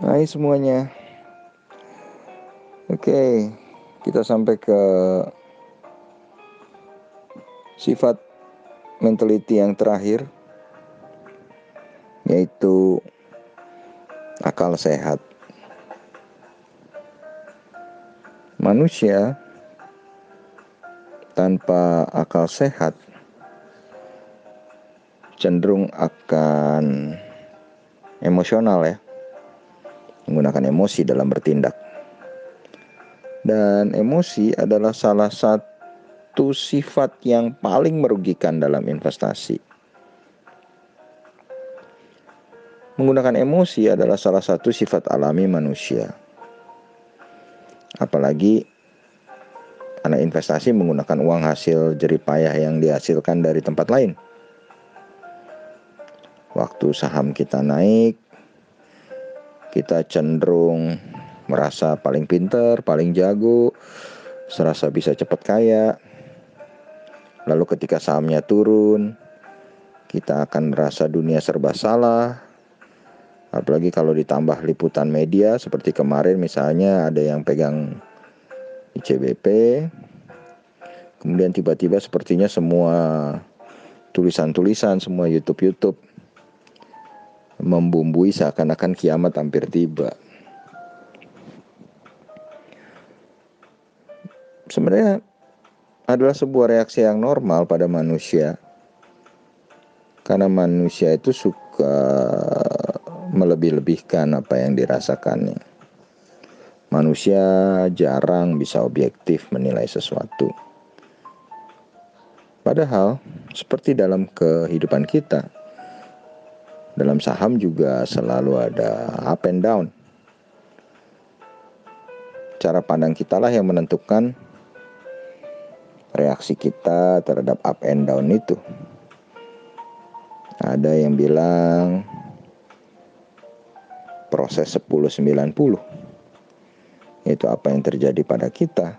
Hai semuanya. Oke Kita sampai ke Sifat Mentality yang terakhir Yaitu Akal sehat. Manusia Tanpa akal sehat Cenderung akan Emosional ya menggunakan emosi dalam bertindak. Dan emosi adalah salah satu sifat yang paling merugikan dalam investasi. Menggunakan emosi adalah salah satu sifat alami manusia. Apalagi anak investasi menggunakan uang hasil jeripayah yang dihasilkan dari tempat lain. Waktu saham kita naik, kita cenderung merasa paling pinter, paling jago, serasa bisa cepat kaya. Lalu ketika sahamnya turun, kita akan merasa dunia serba salah. Apalagi kalau ditambah liputan media seperti kemarin misalnya ada yang pegang ICBP. Kemudian tiba-tiba sepertinya semua tulisan-tulisan, semua YouTube-YouTube membumbui seakan-akan kiamat hampir tiba. Sebenarnya adalah sebuah reaksi yang normal pada manusia. Karena manusia itu suka melebih-lebihkan apa yang dirasakannya. Manusia jarang bisa objektif menilai sesuatu. Padahal, seperti dalam kehidupan kita, dalam saham juga selalu ada up and down. Cara pandang kita lah yang menentukan reaksi kita terhadap up and down itu. Ada yang bilang proses 10-90 Itu apa yang terjadi pada kita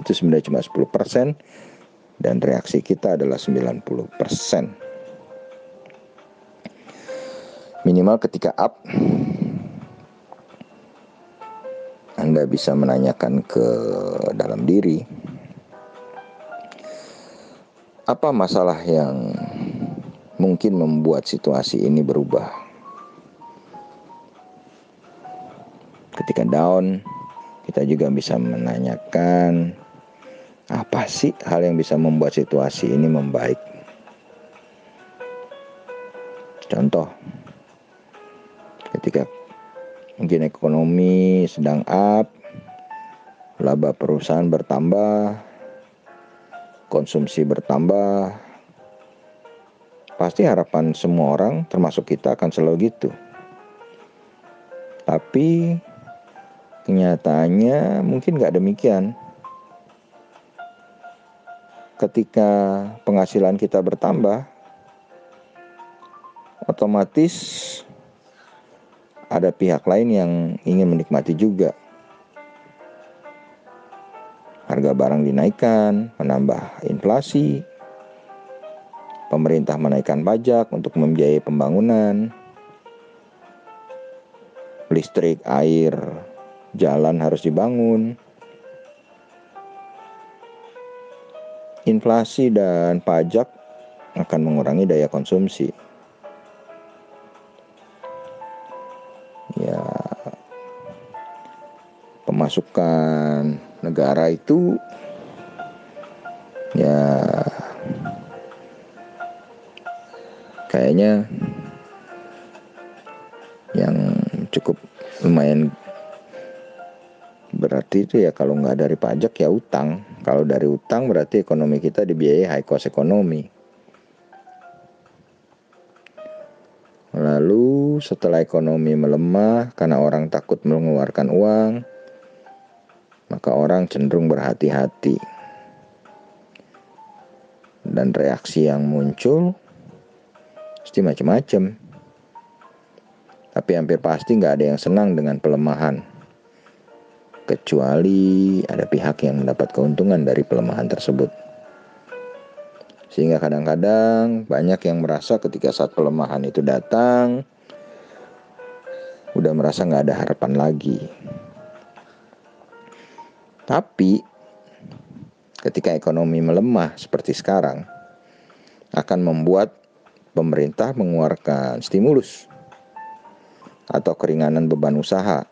Itu sebenarnya cuma 10% Dan reaksi kita adalah 90% Minimal ketika up Anda bisa menanyakan ke dalam diri Apa masalah yang mungkin membuat situasi ini berubah? Ketika down Kita juga bisa menanyakan Apa sih hal yang bisa membuat situasi ini membaik? Contoh ketika mungkin ekonomi sedang up, laba perusahaan bertambah, konsumsi bertambah, pasti harapan semua orang termasuk kita akan selalu gitu. Tapi kenyataannya mungkin nggak demikian. Ketika penghasilan kita bertambah, otomatis ada pihak lain yang ingin menikmati juga. Harga barang dinaikkan, menambah inflasi. Pemerintah menaikkan pajak untuk membiayai pembangunan. Listrik, air, jalan harus dibangun. Inflasi dan pajak akan mengurangi daya konsumsi. Pemasukan negara itu ya kayaknya yang cukup lumayan berarti itu ya kalau nggak dari pajak ya utang. Kalau dari utang berarti ekonomi kita dibiayai high cost ekonomi. Lalu setelah ekonomi melemah karena orang takut mengeluarkan uang, maka orang cenderung berhati-hati. Dan reaksi yang muncul pasti macam-macam. Tapi hampir pasti nggak ada yang senang dengan pelemahan. Kecuali ada pihak yang mendapat keuntungan dari pelemahan tersebut. Sehingga kadang-kadang banyak yang merasa ketika saat pelemahan itu datang, udah merasa nggak ada harapan lagi. Tapi ketika ekonomi melemah seperti sekarang akan membuat pemerintah mengeluarkan stimulus atau keringanan beban usaha.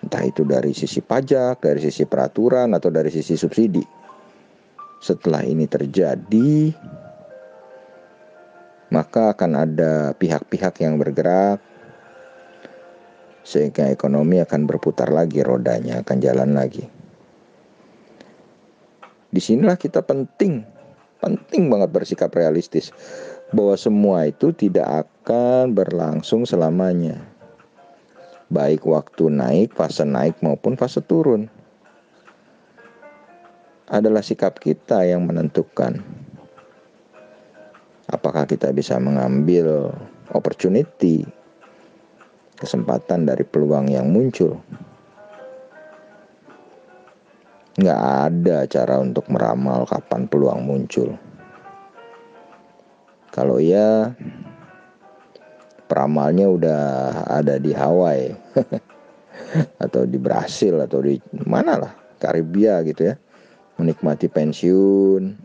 Entah itu dari sisi pajak, dari sisi peraturan atau dari sisi subsidi. Setelah ini terjadi, maka akan ada pihak-pihak yang bergerak sehingga ekonomi akan berputar lagi rodanya akan jalan lagi. Di sinilah kita penting, penting banget bersikap realistis bahwa semua itu tidak akan berlangsung selamanya. Baik waktu naik, fase naik maupun fase turun. Adalah sikap kita yang menentukan apakah kita bisa mengambil opportunity kesempatan dari peluang yang muncul. Nggak ada cara untuk meramal kapan peluang muncul. Kalau ya peramalnya udah ada di Hawaii. Atau di Brasil atau di mana lah Karibia gitu ya. Menikmati pensiun.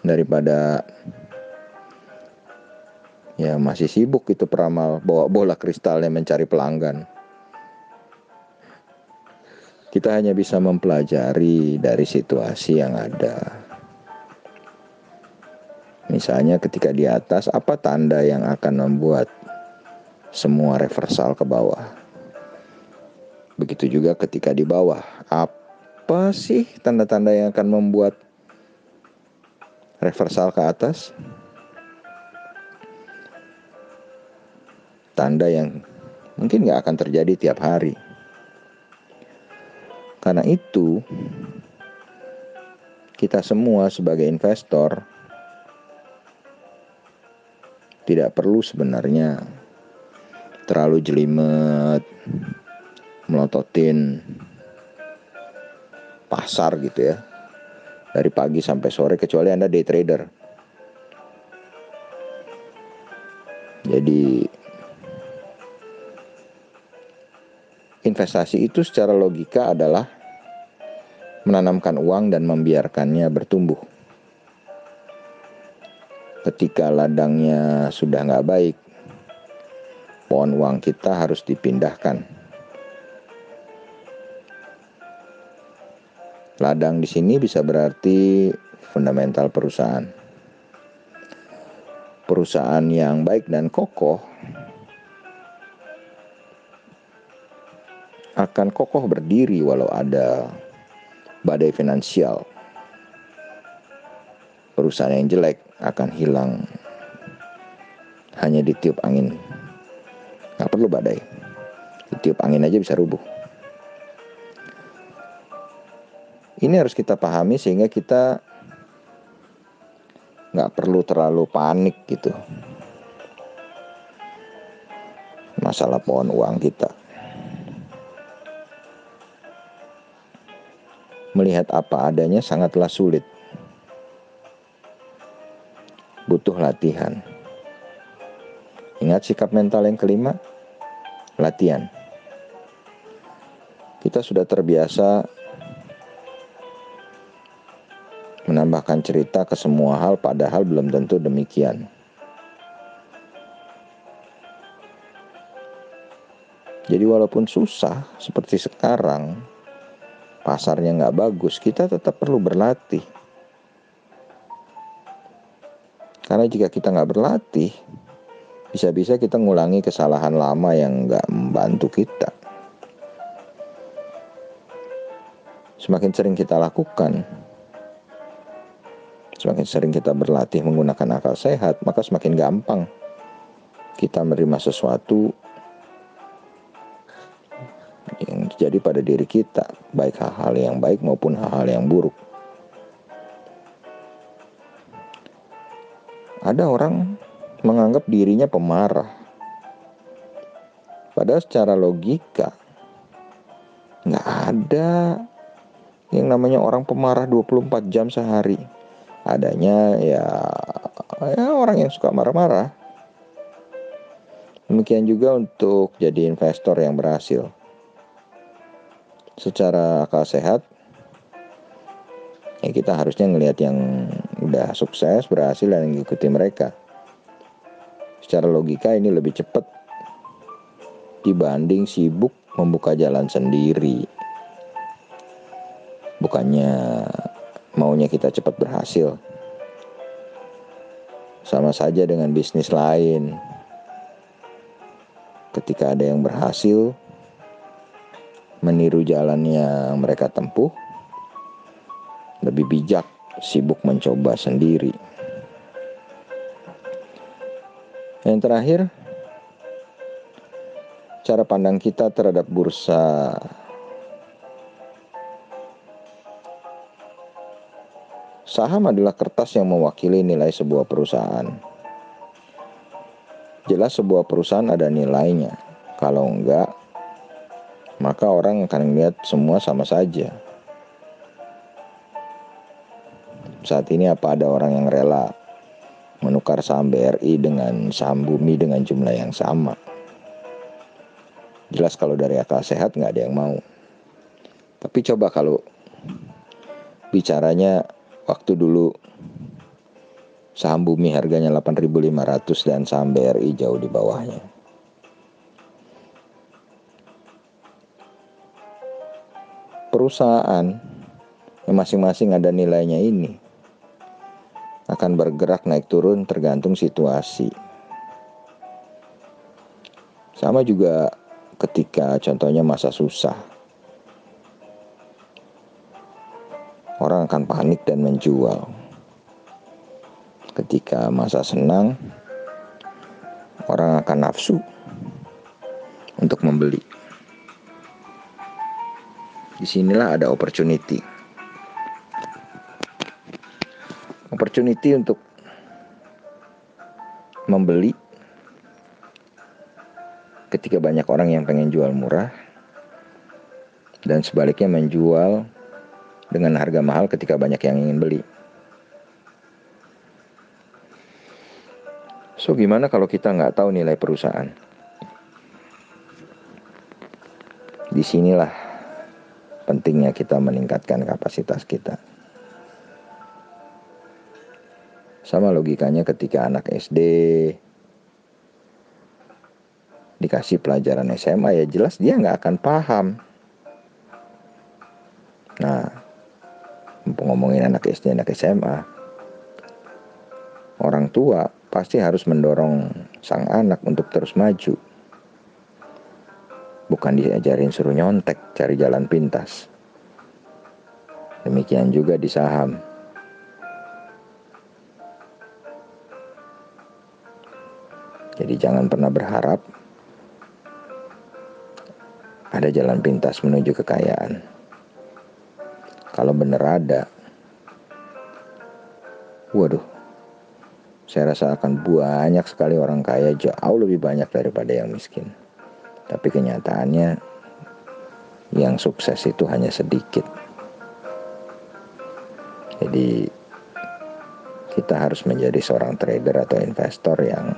Daripada ya masih sibuk itu peramal bawa bola kristalnya mencari pelanggan kita hanya bisa mempelajari dari situasi yang ada. Misalnya ketika di atas apa tanda yang akan membuat semua reversal ke bawah? Begitu juga ketika di bawah. Apa sih tanda-tanda yang akan membuat reversal ke atas? Tanda yang mungkin nggak akan terjadi tiap hari. Karena itu, kita semua sebagai investor tidak perlu sebenarnya terlalu jelimet melototin pasar gitu ya dari pagi sampai sore kecuali anda day trader. Jadi investasi itu secara logika adalah menanamkan uang dan membiarkannya bertumbuh. Ketika ladangnya sudah nggak baik, pohon uang kita harus dipindahkan. Ladang di sini bisa berarti fundamental perusahaan. Perusahaan yang baik dan kokoh akan kokoh berdiri walau ada badai finansial. Perusahaan yang jelek akan hilang hanya ditiup angin. Gak perlu badai. Ditiup angin aja bisa rubuh. Ini harus kita pahami sehingga kita nggak perlu terlalu panik gitu. Masalah pohon uang kita. Melihat apa adanya sangatlah sulit. Butuh latihan. Ingat sikap mental yang kelima, latihan. Kita sudah terbiasa menambahkan cerita ke semua hal padahal belum tentu demikian. Jadi walaupun susah seperti sekarang, pasarnya nggak bagus, kita tetap perlu berlatih. Karena jika kita nggak berlatih, bisa-bisa kita ngulangi kesalahan lama yang nggak membantu kita. Semakin sering kita lakukan, semakin sering kita berlatih menggunakan akal sehat, maka semakin gampang kita menerima sesuatu terjadi pada diri kita, baik hal-hal yang baik maupun hal-hal yang buruk. Ada orang menganggap dirinya pemarah. Padahal secara logika nggak ada yang namanya orang pemarah 24 jam sehari. Adanya ya, ya orang yang suka marah-marah. Demikian juga untuk jadi investor yang berhasil. Secara akal sehat, ya kita harusnya ngelihat yang udah sukses, berhasil dan mengikuti mereka. Secara logika ini lebih cepat dibanding sibuk membuka jalan sendiri. Bukannya maunya kita cepat berhasil. Sama saja dengan bisnis lain. Ketika ada yang berhasil meniru jalan yang mereka tempuh, lebih bijak sibuk mencoba sendiri. Yang terakhir, cara pandang kita terhadap bursa Saham adalah kertas yang mewakili nilai sebuah perusahaan. Jelas sebuah perusahaan ada nilainya. Kalau enggak, maka orang akan melihat semua sama saja. Saat ini apa ada orang yang rela menukar saham BRI dengan saham bumi dengan jumlah yang sama? Jelas kalau dari akal sehat nggak ada yang mau. Tapi coba kalau bicaranya waktu dulu saham bumi harganya 8.500 dan saham BRI jauh di bawahnya. Perusahaan yang masing-masing ada nilainya ini akan bergerak naik turun tergantung situasi. Sama juga ketika contohnya masa susah. Orang akan panik dan menjual. Ketika masa senang, orang akan nafsu untuk membeli. Di sinilah ada opportunity. opportunity untuk membeli ketika banyak orang yang pengen jual murah dan sebaliknya menjual dengan harga mahal ketika banyak yang ingin beli. So gimana kalau kita nggak tahu nilai perusahaan? Di sinilah pentingnya kita meningkatkan kapasitas kita. Sama logikanya ketika anak SD dikasih pelajaran SMA ya jelas dia nggak akan paham. Nah, ngomongin anak SD, anak SMA, orang tua pasti harus mendorong sang anak untuk terus maju. Bukan diajarin suruh nyontek, cari jalan pintas. Demikian juga di saham. Jadi jangan pernah berharap ada jalan pintas menuju kekayaan. Kalau benar ada, waduh, saya rasa akan banyak sekali orang kaya jauh lebih banyak daripada yang miskin. Tapi kenyataannya yang sukses itu hanya sedikit. Jadi kita harus menjadi seorang trader atau investor yang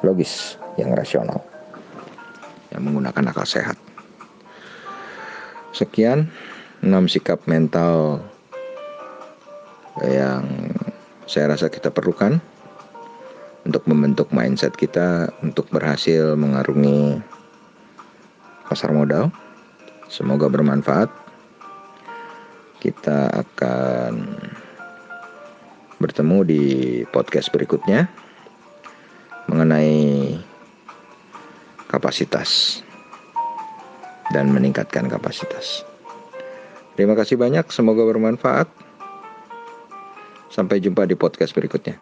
logis, yang rasional, yang menggunakan akal sehat. Sekian enam sikap mental yang saya rasa kita perlukan untuk membentuk mindset kita untuk berhasil mengarungi pasar modal. Semoga bermanfaat. Kita akan bertemu di podcast berikutnya mengenai kapasitas dan meningkatkan kapasitas. Terima kasih banyak, semoga bermanfaat. Sampai jumpa di podcast berikutnya.